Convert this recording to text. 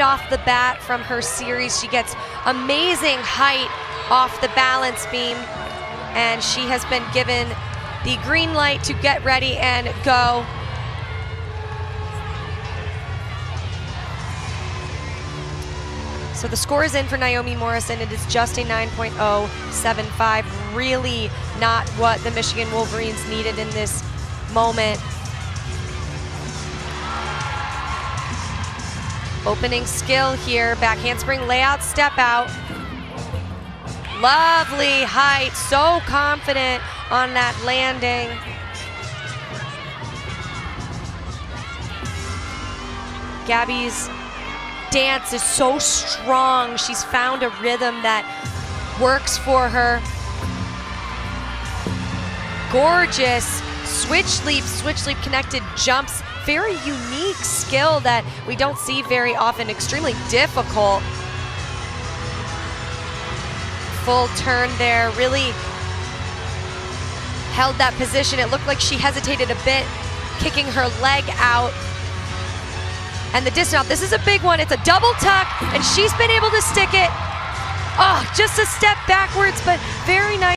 off the bat from her series. She gets amazing height off the balance beam, and she has been given the green light to get ready and go. So the score is in for Naomi Morrison. It is just a 9.075. Really not what the Michigan Wolverines needed in this moment. Opening skill here, back handspring, layout, step out. Lovely height, so confident on that landing. Gabby's dance is so strong. She's found a rhythm that works for her. Gorgeous switch leap, switch leap connected jumps very unique skill that we don't see very often, extremely difficult. Full turn there, really held that position. It looked like she hesitated a bit, kicking her leg out. And the dismount, this is a big one. It's a double tuck, and she's been able to stick it. Oh, just a step backwards, but very nice.